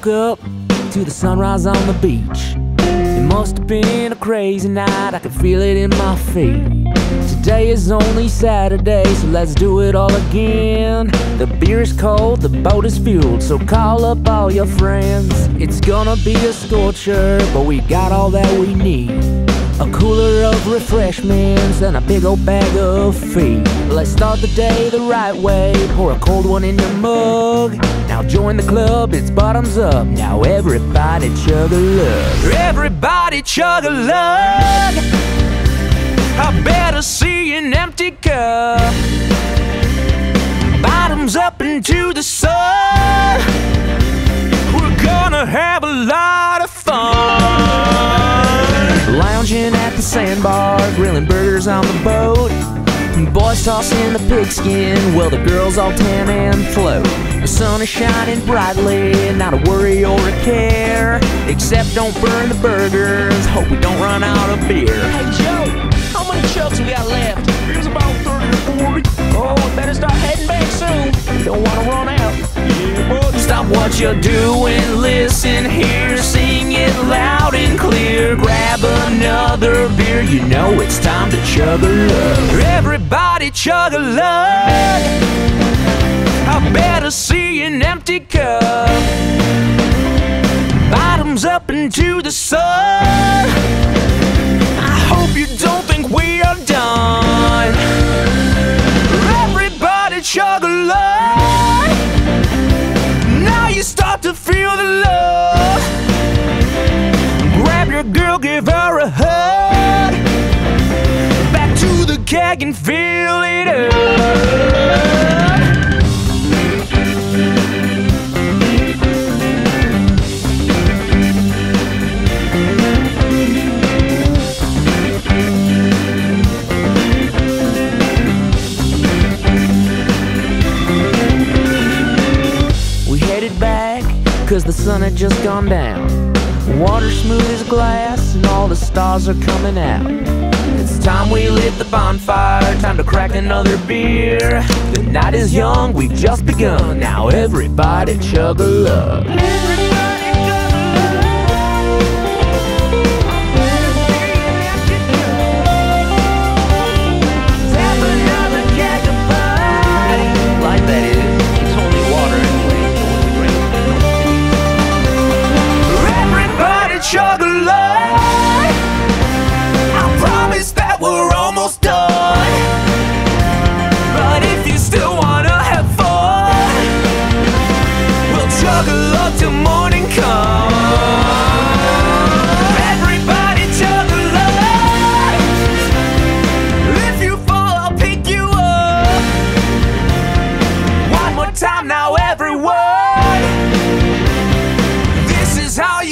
woke up to the sunrise on the beach. It must have been a crazy night, I could feel it in my feet. Today is only Saturday, so let's do it all again. The beer is cold, the boat is fueled, so call up all your friends. It's gonna be a scorcher, but we got all that we need. A cooler of refreshments and a big old bag of feed. Let's start the day the right way. Pour a cold one in your mug. Now join the club, it's bottoms up. Now everybody chug a lug. Everybody chug a lug. I better see an empty cup. Bottoms up into the sun. The sandbar, grilling burgers on the boat. Boys tossing the pigskin, while the girls all tan and float. The sun is shining brightly, not a worry or a care. Except don't burn the burgers, hope we don't run out of beer. Hey Joe, how many chugs we got left? It's about 30 or 40. Oh, we better start heading back soon. Don't want to run out. Yeah, bud. Stop what you're doing, listen here, sing it loud and clear. Grab another beer, you know it's time to chug a lug. Everybody chug a lug. I better see an empty cup. Bottoms up into the sun. I hope you don't think we are done. Everybody chug a lug. Now you start to feel the love. Grab your girl, give her a hug. Keg and fill it up. We headed back, cause the sun had just gone down. Water smooth as glass, and all the stars are coming out. Time we lit the bonfire, time to crack another beer. The night is young, we've just begun. Now everybody chug a lug.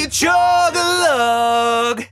chug a lug.